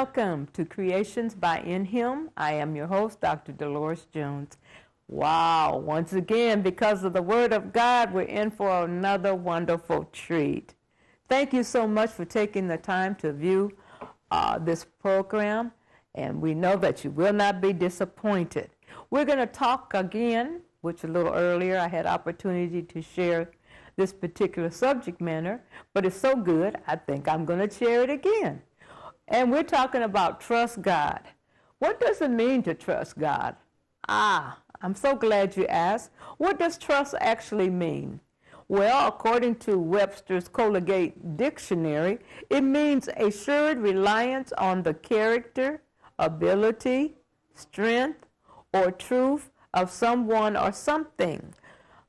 Welcome to Creations by In Him. I am your host, Dr. Delores Jones. Wow, once again, because of the Word of God, we're in for another wonderful treat. Thank you so much for taking the time to view uh, this program, and we know that you will not be disappointed. We're going to talk again, which a little earlier I had opportunity to share this particular subject matter, but it's so good, I think I'm going to share it again. And we're talking about trust God. What does it mean to trust God? Ah, I'm so glad you asked. What does trust actually mean? Well, according to Webster's Collegiate Dictionary, it means assured reliance on the character, ability, strength, or truth of someone or something.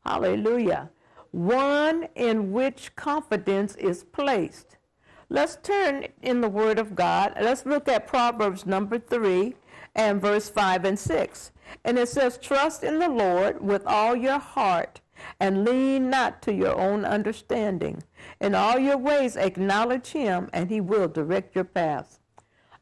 Hallelujah. One in which confidence is placed. Let's turn in the Word of God. Let's look at Proverbs number 3 and verse 5 and 6. And it says, Trust in the Lord with all your heart and lean not to your own understanding. In all your ways acknowledge him, and he will direct your paths.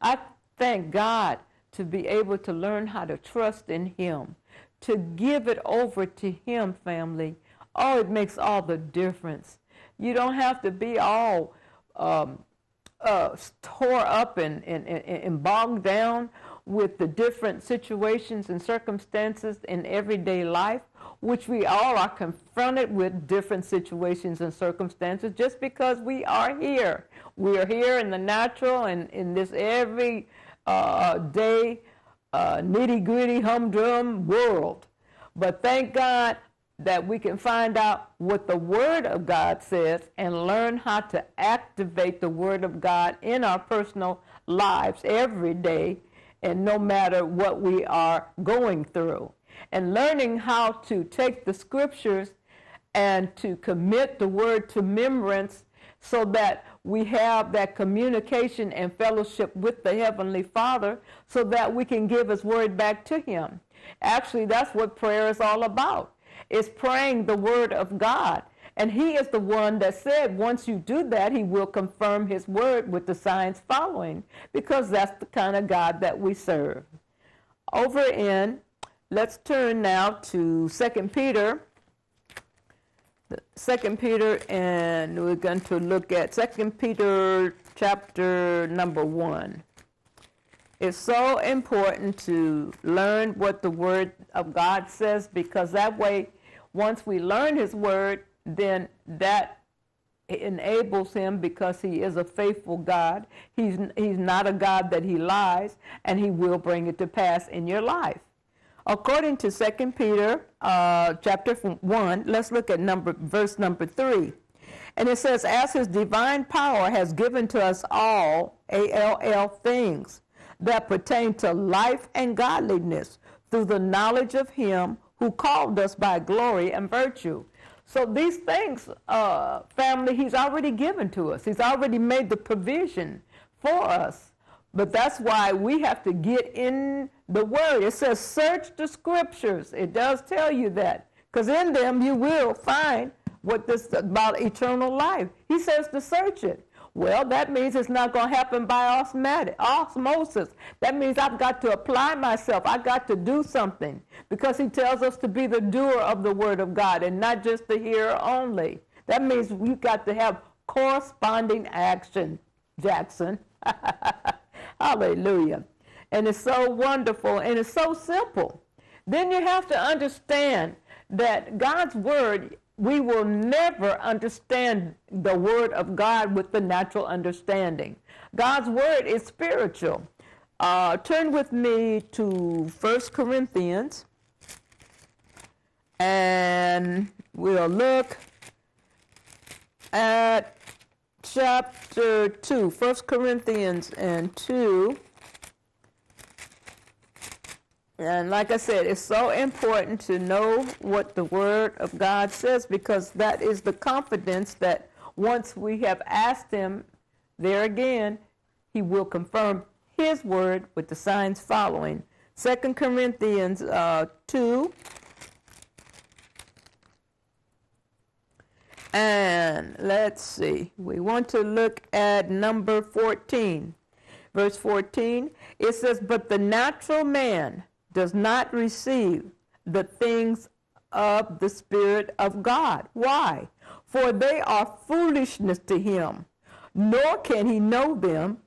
I thank God to be able to learn how to trust in him, to give it over to him, family. Oh, it makes all the difference. You don't have to be all um, uh, tore up and, and, and bogged down with the different situations and circumstances in everyday life, which we all are confronted with different situations and circumstances just because we are here. We are here in the natural and in this every uh, day uh, nitty gritty humdrum world. But thank God that we can find out what the Word of God says and learn how to activate the Word of God in our personal lives every day and no matter what we are going through. And learning how to take the Scriptures and to commit the Word to remembrance so that we have that communication and fellowship with the Heavenly Father so that we can give His Word back to Him. Actually, that's what prayer is all about is praying the word of God. And he is the one that said once you do that, he will confirm his word with the signs following, because that's the kind of God that we serve. Over in, let's turn now to 2 Peter. 2 Peter, and we're going to look at 2 Peter chapter number 1. It's so important to learn what the Word of God says because that way once we learn his word, then that enables him because he is a faithful God. He's, he's not a God that he lies, and he will bring it to pass in your life. According to 2 Peter uh, chapter 1, let's look at number, verse number 3. And it says, As his divine power has given to us all, A-L-L, things that pertain to life and godliness through the knowledge of him who called us by glory and virtue. So these things, uh, family, he's already given to us. He's already made the provision for us. But that's why we have to get in the word. It says, search the scriptures. It does tell you that. Because in them you will find what this about eternal life. He says to search it. Well, that means it's not going to happen by osmosis. That means I've got to apply myself. I've got to do something because he tells us to be the doer of the word of God and not just the hearer only. That means we've got to have corresponding action, Jackson. Hallelujah. And it's so wonderful and it's so simple. Then you have to understand that God's word we will never understand the Word of God with the natural understanding. God's Word is spiritual. Uh, turn with me to First Corinthians, and we'll look at chapter 2, 1 Corinthians and 2. And like I said, it's so important to know what the Word of God says because that is the confidence that once we have asked Him, there again, He will confirm His Word with the signs following. 2 Corinthians uh, 2. And let's see, we want to look at number 14. verse 14, it says, But the natural man does not receive the things of the Spirit of God. Why? For they are foolishness to him, nor can he know them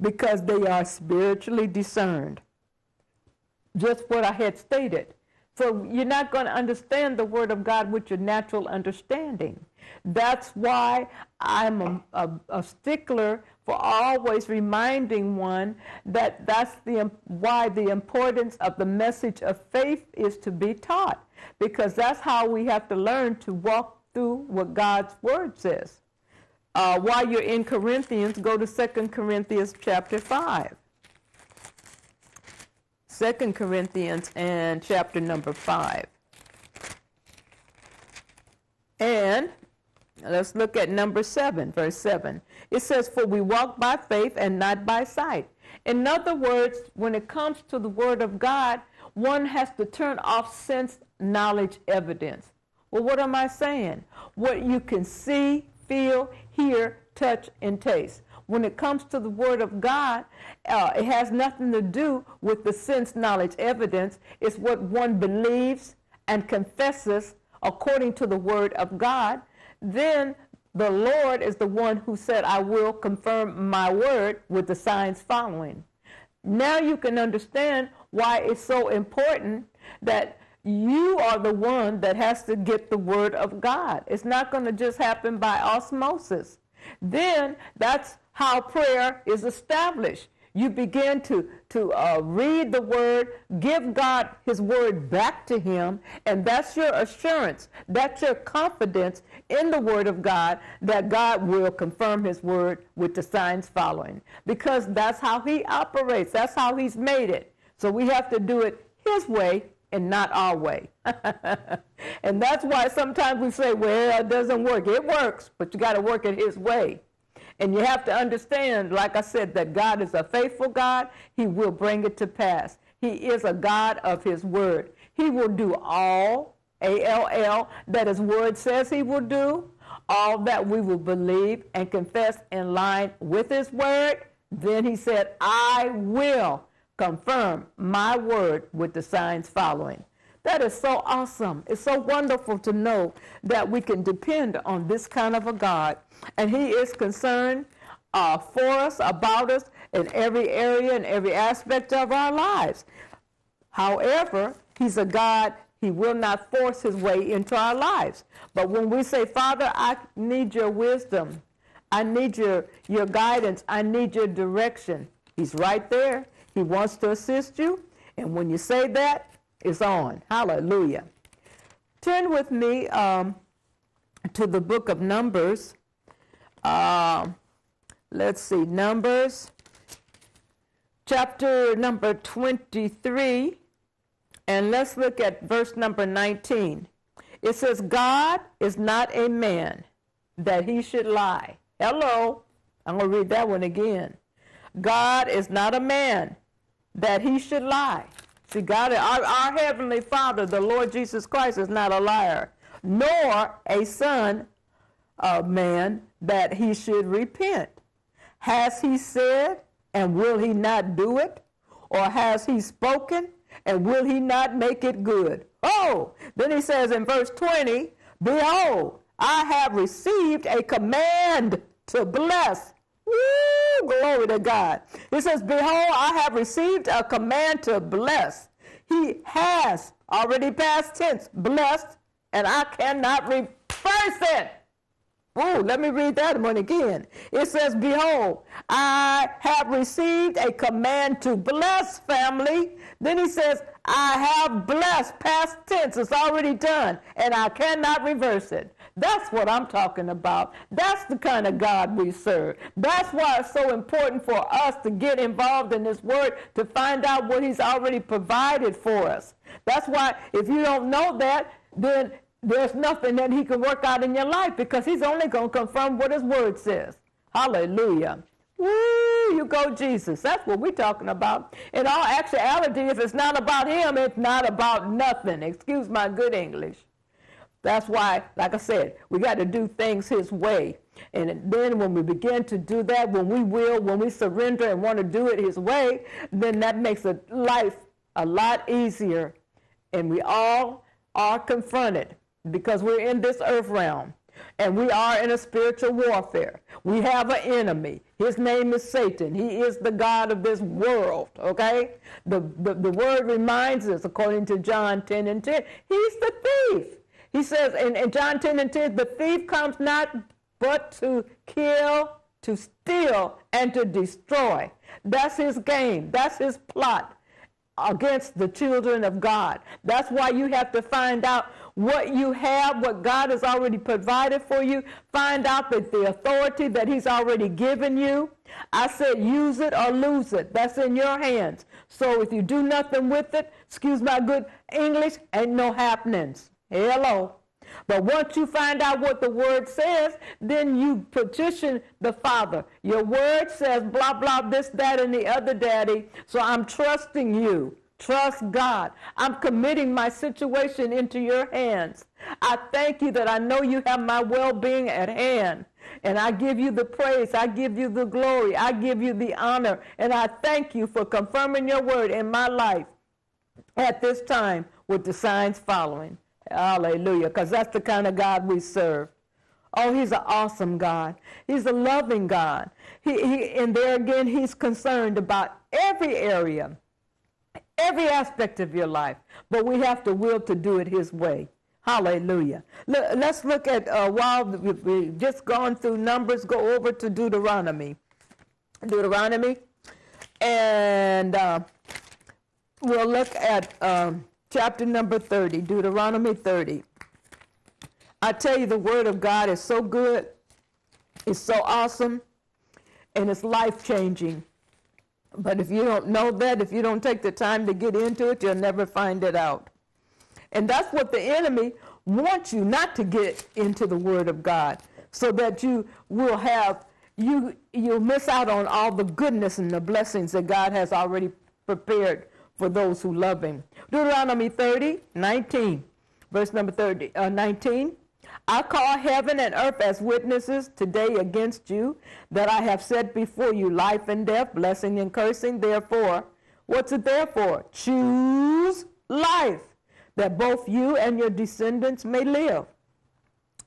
because they are spiritually discerned. Just what I had stated. So you're not going to understand the Word of God with your natural understanding. That's why I'm a, a, a stickler for always reminding one that that's the why the importance of the message of faith is to be taught because that's how we have to learn to walk through what God's word says. Uh, while you're in Corinthians, go to 2 Corinthians chapter 5. 2 Corinthians and chapter number 5. And let's look at number 7, verse 7. It says, For we walk by faith and not by sight. In other words, when it comes to the Word of God, one has to turn off sense, knowledge, evidence. Well, what am I saying? What you can see, feel, hear, touch, and taste. When it comes to the Word of God, uh, it has nothing to do with the sense, knowledge, evidence. It's what one believes and confesses according to the Word of God. Then the Lord is the one who said, I will confirm my word with the signs following. Now you can understand why it's so important that you are the one that has to get the word of God. It's not going to just happen by osmosis. Then that's how prayer is established. You begin to, to uh, read the word, give God his word back to him, and that's your assurance, that's your confidence in the word of God that God will confirm his word with the signs following. Because that's how he operates, that's how he's made it. So we have to do it his way and not our way. and that's why sometimes we say, well, it doesn't work. It works, but you got to work it his way. And you have to understand, like I said, that God is a faithful God. He will bring it to pass. He is a God of his word. He will do all, A-L-L, that his word says he will do, all that we will believe and confess in line with his word. Then he said, I will confirm my word with the signs following. That is so awesome. It's so wonderful to know that we can depend on this kind of a God. And He is concerned uh, for us, about us, in every area and every aspect of our lives. However, He's a God, He will not force His way into our lives. But when we say, Father, I need your wisdom, I need your, your guidance, I need your direction, He's right there. He wants to assist you. And when you say that, it's on. Hallelujah. Turn with me um, to the book of Numbers. Uh, let's see, Numbers, chapter number 23, and let's look at verse number 19. It says, God is not a man that he should lie. Hello. I'm going to read that one again. God is not a man that he should lie. See, God, our, our Heavenly Father, the Lord Jesus Christ, is not a liar, nor a son of man that he should repent. Has he said, and will he not do it? Or has he spoken, and will he not make it good? Oh, then he says in verse 20, Behold, I have received a command to bless Woo, glory to God. It says, Behold, I have received a command to bless. He has already past tense, blessed, and I cannot reverse it. Oh, let me read that one again. It says, Behold, I have received a command to bless family. Then he says, I have blessed, past tense, it's already done, and I cannot reverse it. That's what I'm talking about. That's the kind of God we serve. That's why it's so important for us to get involved in this word to find out what He's already provided for us. That's why if you don't know that, then there's nothing that He can work out in your life because He's only going to confirm what His word says. Hallelujah. Woo, you go, Jesus. That's what we're talking about. In all actuality, if it's not about Him, it's not about nothing. Excuse my good English. That's why, like I said, we got to do things His way. And then when we begin to do that, when we will, when we surrender and want to do it His way, then that makes a life a lot easier. And we all are confronted because we're in this earth realm and we are in a spiritual warfare. We have an enemy. His name is Satan. He is the God of this world, okay? The, the, the word reminds us, according to John 10 and 10, he's the thief. He says in, in John 10 and 10, the thief comes not but to kill, to steal, and to destroy. That's his game. That's his plot against the children of God. That's why you have to find out what you have, what God has already provided for you. Find out that the authority that He's already given you. I said, use it or lose it. That's in your hands. So if you do nothing with it, excuse my good English, ain't no happenings. Hello. But once you find out what the word says, then you petition the Father. Your word says blah, blah, this, that, and the other, Daddy. So I'm trusting you. Trust God. I'm committing my situation into your hands. I thank you that I know you have my well being at hand. And I give you the praise. I give you the glory. I give you the honor. And I thank you for confirming your word in my life at this time with the signs following. Hallelujah. Because that's the kind of God we serve. Oh, he's an awesome God. He's a loving God. He, he, and there again, he's concerned about every area every aspect of your life, but we have to will to do it His way. Hallelujah. Let's look at, uh, while we've just gone through Numbers, go over to Deuteronomy. Deuteronomy. And uh, we'll look at um, chapter number 30, Deuteronomy 30. I tell you, the Word of God is so good, it's so awesome, and it's life changing. But if you don't know that, if you don't take the time to get into it, you'll never find it out. And that's what the enemy wants you not to get into the Word of God, so that you will have you you'll miss out on all the goodness and the blessings that God has already prepared for those who love Him. Deuteronomy 30, 19, verse number 30, uh, 19. I call heaven and earth as witnesses today against you that I have set before you life and death, blessing and cursing. Therefore, what's it there for? Choose life, that both you and your descendants may live,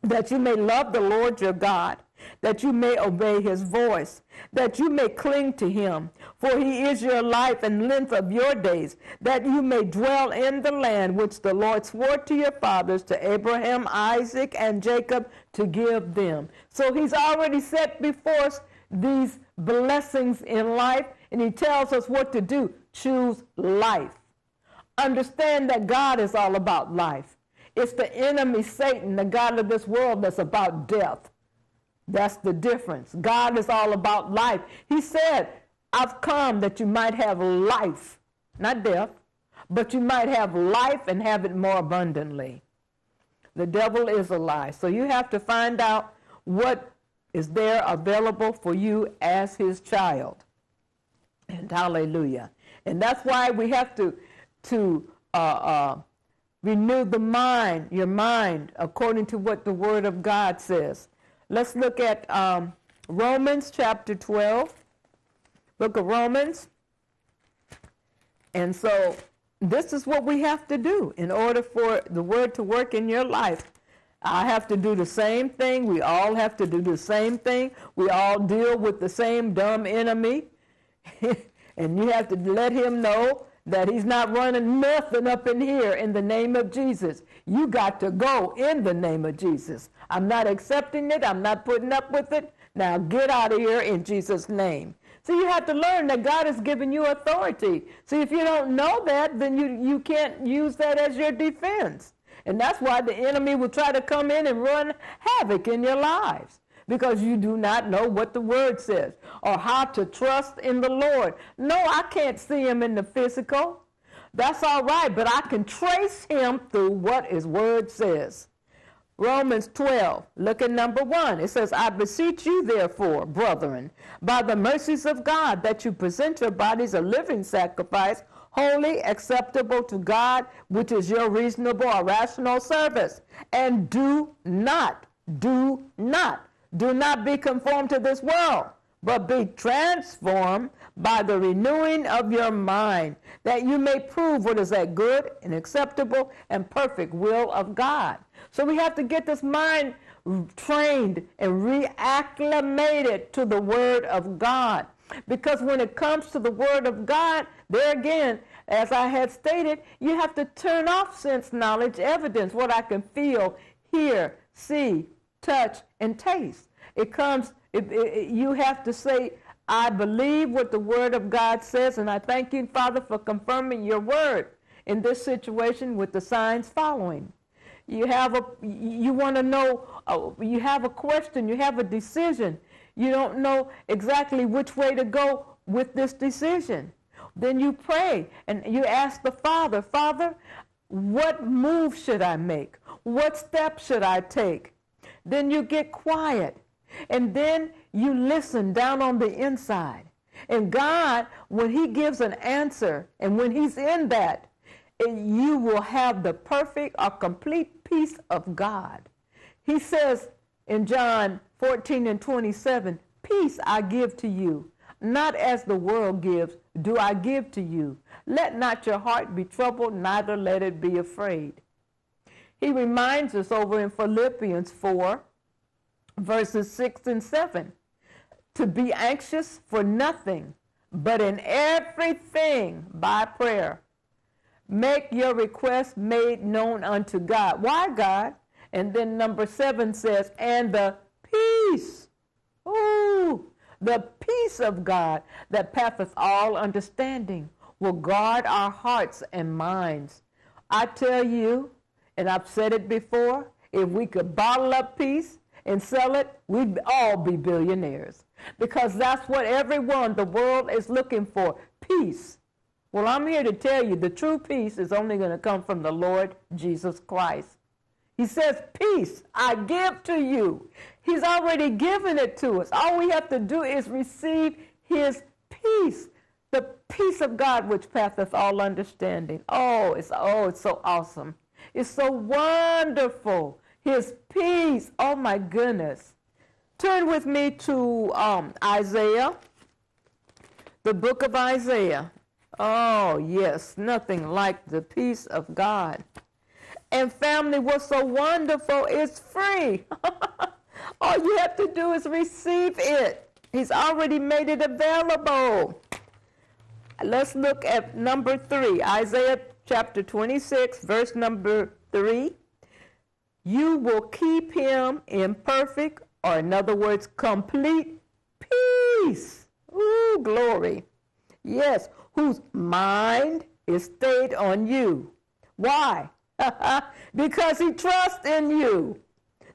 that you may love the Lord your God that you may obey his voice, that you may cling to him, for he is your life and length of your days, that you may dwell in the land which the Lord swore to your fathers, to Abraham, Isaac, and Jacob, to give them. So he's already set before us these blessings in life, and he tells us what to do. Choose life. Understand that God is all about life. It's the enemy, Satan, the God of this world, that's about death. That's the difference. God is all about life. He said, I've come that you might have life, not death, but you might have life and have it more abundantly. The devil is a lie. So you have to find out what is there available for you as his child. And hallelujah. And that's why we have to, to uh, uh, renew the mind, your mind, according to what the Word of God says. Let's look at um, Romans chapter 12. Book of Romans. And so this is what we have to do in order for the word to work in your life. I have to do the same thing. We all have to do the same thing. We all deal with the same dumb enemy. and you have to let him know that he's not running nothing up in here in the name of Jesus. You got to go in the name of Jesus. I'm not accepting it. I'm not putting up with it. Now get out of here in Jesus' name. So you have to learn that God has given you authority. See, if you don't know that, then you, you can't use that as your defense. And that's why the enemy will try to come in and run havoc in your lives because you do not know what the word says or how to trust in the Lord. No, I can't see him in the physical. That's all right, but I can trace him through what his word says. Romans 12, look at number one. It says, I beseech you, therefore, brethren, by the mercies of God, that you present your bodies a living sacrifice, holy, acceptable to God, which is your reasonable or rational service. And do not, do not, do not be conformed to this world, but be transformed by the renewing of your mind, that you may prove what is that good and acceptable and perfect will of God. So we have to get this mind trained and reacclimated to the Word of God. Because when it comes to the Word of God, there again, as I had stated, you have to turn off sense knowledge evidence, what I can feel, hear, see, touch, and taste. It comes, you have to say, I believe what the Word of God says, and I thank you, Father, for confirming your Word in this situation with the signs following. You have a, you want to know, uh, you have a question, you have a decision. You don't know exactly which way to go with this decision. Then you pray and you ask the Father, Father, what move should I make? What step should I take? Then you get quiet and then you listen down on the inside. And God, when He gives an answer and when He's in that, you will have the perfect or complete peace of God. He says in John 14 and 27, Peace I give to you, not as the world gives, do I give to you. Let not your heart be troubled, neither let it be afraid. He reminds us over in Philippians 4, verses 6 and 7, to be anxious for nothing, but in everything by prayer Make your request made known unto God. Why, God? And then number seven says, and the peace. Ooh, the peace of God that passeth all understanding will guard our hearts and minds. I tell you, and I've said it before, if we could bottle up peace and sell it, we'd all be billionaires. Because that's what everyone, the world is looking for peace. Well, I'm here to tell you the true peace is only going to come from the Lord Jesus Christ. He says, Peace I give to you. He's already given it to us. All we have to do is receive His peace, the peace of God which passeth all understanding. Oh, it's oh, it's so awesome. It's so wonderful. His peace. Oh my goodness. Turn with me to um, Isaiah, the book of Isaiah. Oh, yes, nothing like the peace of God. And family, what's so wonderful is free. All you have to do is receive it. He's already made it available. Let's look at number three, Isaiah chapter 26, verse number three. You will keep him in perfect, or in other words, complete peace. Ooh, glory. Yes, whose mind is stayed on you. Why? because he trusts in you.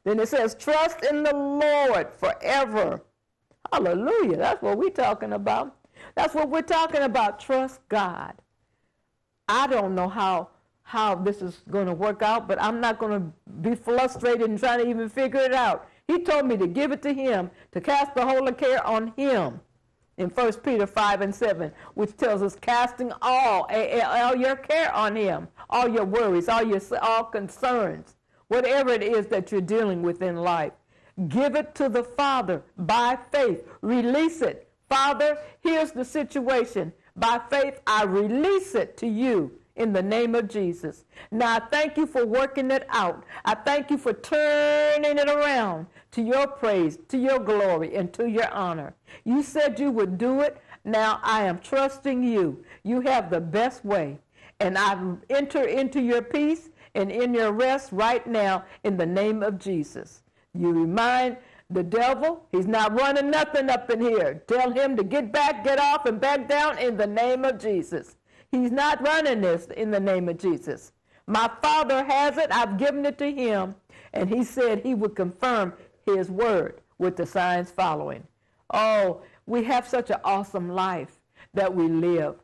Then it says, trust in the Lord forever. Hallelujah. That's what we're talking about. That's what we're talking about. Trust God. I don't know how how this is going to work out, but I'm not going to be frustrated and trying to even figure it out. He told me to give it to him, to cast the whole of care on him in 1 Peter 5 and 7, which tells us casting all, all your care on him, all your worries, all your all concerns, whatever it is that you're dealing with in life. Give it to the Father by faith. Release it. Father, here's the situation. By faith, I release it to you in the name of Jesus. Now, I thank you for working it out. I thank you for turning it around to your praise, to your glory, and to your honor. You said you would do it. Now I am trusting you. You have the best way. And I enter into your peace and in your rest right now in the name of Jesus. You remind the devil, he's not running nothing up in here. Tell him to get back, get off, and back down in the name of Jesus. He's not running this in the name of Jesus. My Father has it. I've given it to him. And he said he would confirm his word with the signs following. Oh, we have such an awesome life that we live.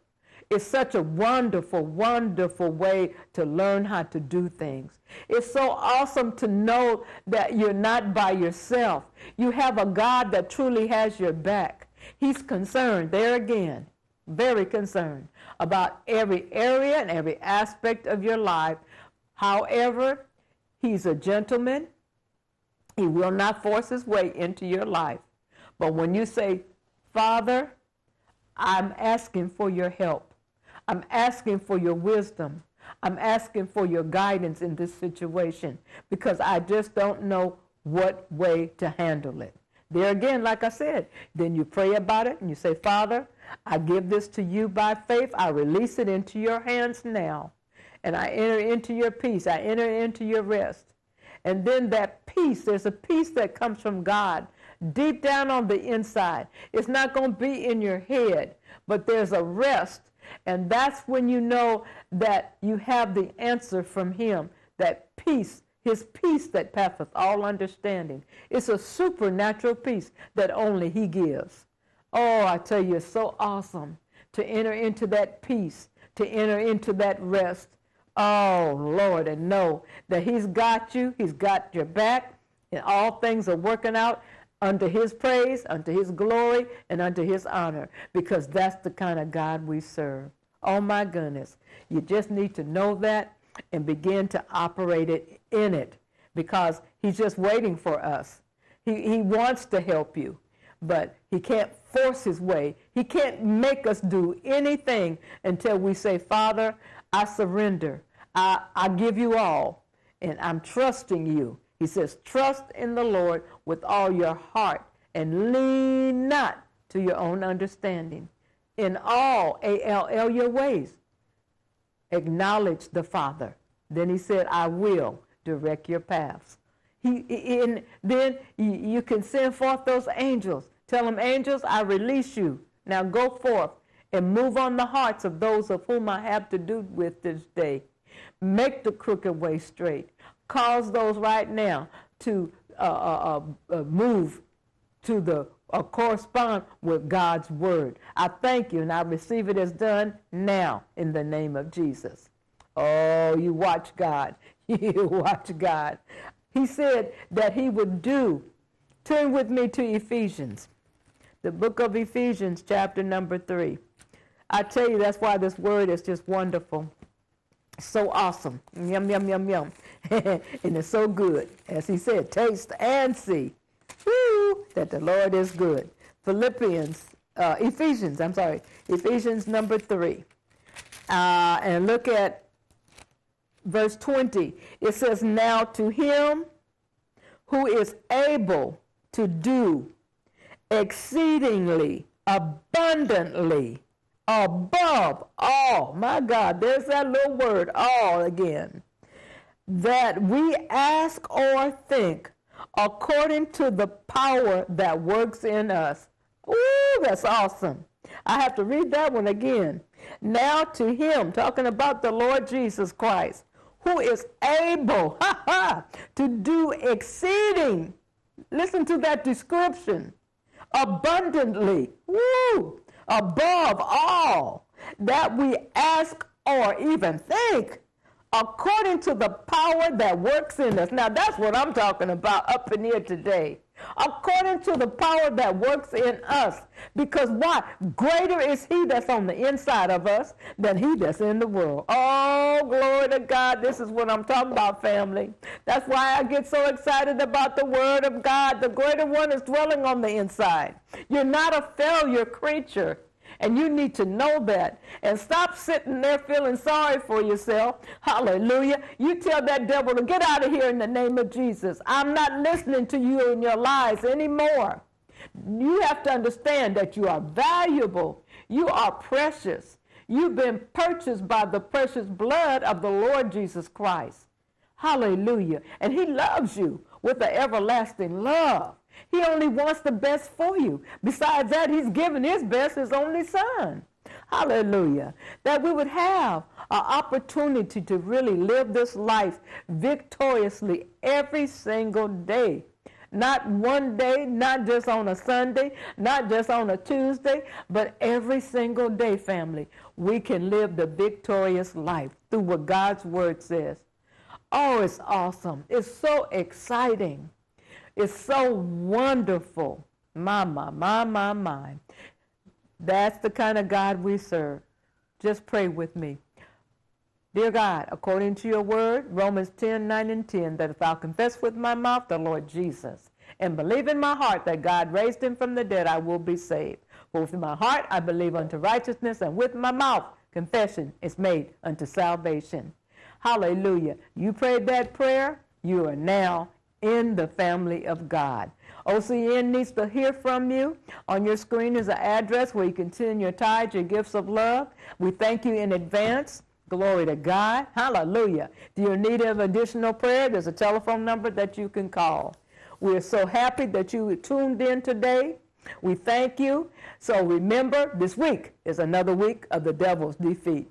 It's such a wonderful, wonderful way to learn how to do things. It's so awesome to know that you're not by yourself. You have a God that truly has your back. He's concerned, there again, very concerned about every area and every aspect of your life. However, he's a gentleman. He will not force his way into your life. But when you say, Father, I'm asking for your help. I'm asking for your wisdom. I'm asking for your guidance in this situation because I just don't know what way to handle it. There again, like I said, then you pray about it and you say, Father, I give this to you by faith. I release it into your hands now. And I enter into your peace. I enter into your rest. And then that peace, there's a peace that comes from God deep down on the inside. It's not going to be in your head, but there's a rest. And that's when you know that you have the answer from Him, that peace his peace that passeth all understanding. It's a supernatural peace that only he gives. Oh, I tell you, it's so awesome to enter into that peace, to enter into that rest. Oh, Lord, and know that he's got you, he's got your back, and all things are working out unto his praise, unto his glory, and unto his honor, because that's the kind of God we serve. Oh, my goodness. You just need to know that and begin to operate it in it because he's just waiting for us. He, he wants to help you, but he can't force his way. He can't make us do anything until we say, Father, I surrender. I, I give you all, and I'm trusting you. He says, Trust in the Lord with all your heart and lean not to your own understanding. In all, A L L, your ways acknowledge the Father. Then he said, I will direct your paths. He, in, then you can send forth those angels. Tell them, angels, I release you. Now go forth and move on the hearts of those of whom I have to do with this day. Make the crooked way straight. Cause those right now to uh, uh, uh, uh move to the or correspond with God's word. I thank you and I receive it as done now in the name of Jesus. Oh, you watch God. You watch God. He said that he would do. Turn with me to Ephesians, the book of Ephesians, chapter number three. I tell you, that's why this word is just wonderful. So awesome. Yum, yum, yum, yum. and it's so good. As he said, taste and see Woo, that the Lord is good. Philippians, uh, Ephesians, I'm sorry, Ephesians number three. Uh, and look at verse 20. It says, Now to him who is able to do exceedingly abundantly above all. My God, there's that little word, all again. That we ask or think according to the power that works in us. Ooh, that's awesome. I have to read that one again. Now to him, talking about the Lord Jesus Christ, who is able to do exceeding, listen to that description, abundantly, woo, above all that we ask or even think according to the power that works in us. Now, that's what I'm talking about up in here today. According to the power that works in us. Because why? Greater is He that's on the inside of us than He that's in the world. Oh, glory to God. This is what I'm talking about, family. That's why I get so excited about the Word of God. The greater one is dwelling on the inside. You're not a failure creature. And you need to know that. And stop sitting there feeling sorry for yourself. Hallelujah. You tell that devil to get out of here in the name of Jesus. I'm not listening to you and your lies anymore. You have to understand that you are valuable. You are precious. You've been purchased by the precious blood of the Lord Jesus Christ. Hallelujah. And he loves you with an everlasting love. He only wants the best for you. Besides that, he's given his best, his only son. Hallelujah. That we would have an opportunity to really live this life victoriously every single day. Not one day, not just on a Sunday, not just on a Tuesday, but every single day, family. We can live the victorious life through what God's Word says. Oh, it's awesome. It's so exciting. It's so wonderful. My, my, my, my, my. That's the kind of God we serve. Just pray with me. Dear God, according to your word, Romans 10 9 and 10, that if I'll confess with my mouth the Lord Jesus and believe in my heart that God raised him from the dead, I will be saved. For with my heart I believe unto righteousness, and with my mouth confession is made unto salvation. Hallelujah. You prayed that prayer, you are now in the family of God. OCN needs to hear from you. On your screen is an address where you can send your tithes, your gifts of love. We thank you in advance. Glory to God. Hallelujah. Do you need an additional prayer? There's a telephone number that you can call. We're so happy that you tuned in today. We thank you. So remember, this week is another week of the devil's defeat.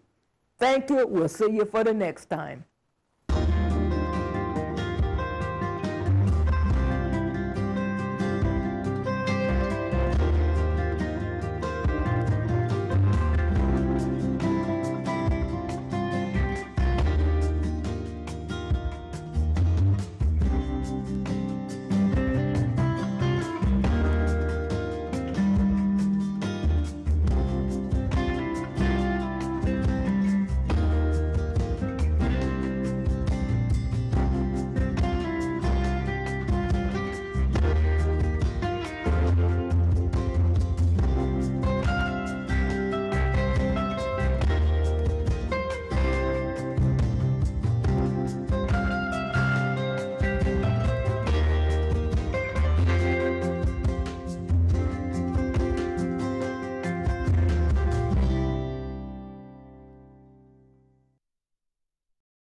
Thank you. We'll see you for the next time.